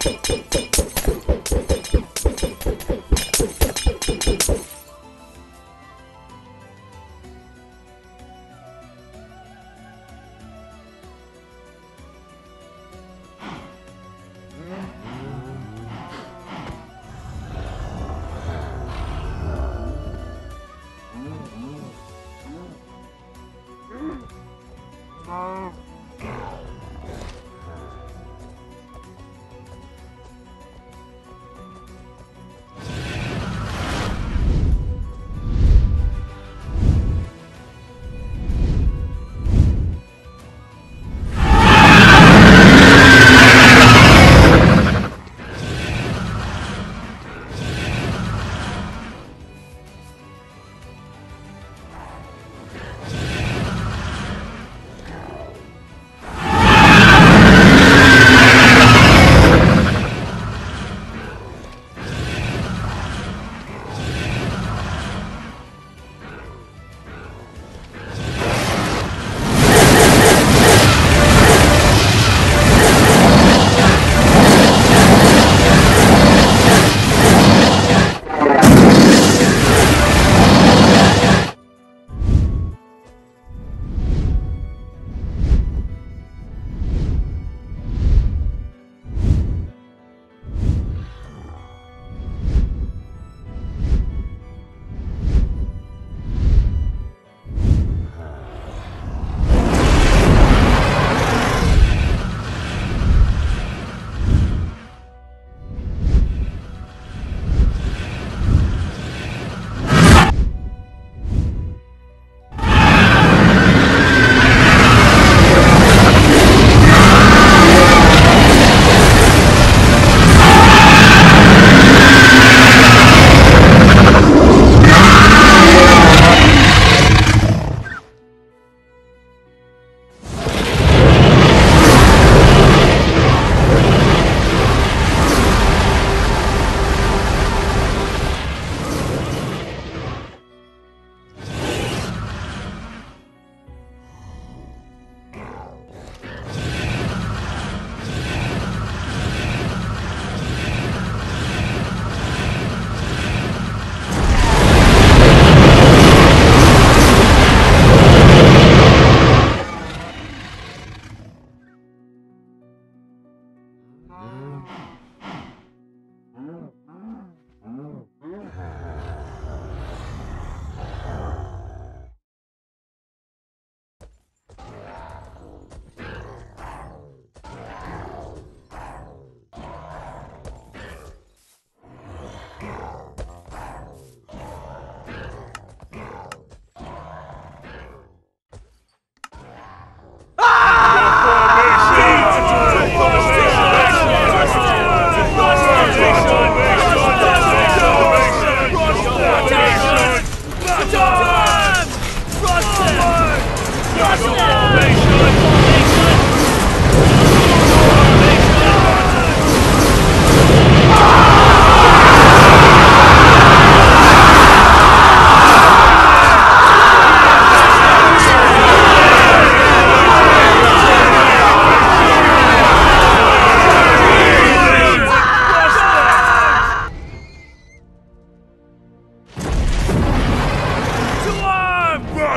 tink, tink, tink.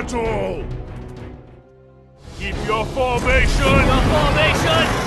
battle! Keep your formation! Keep your formation!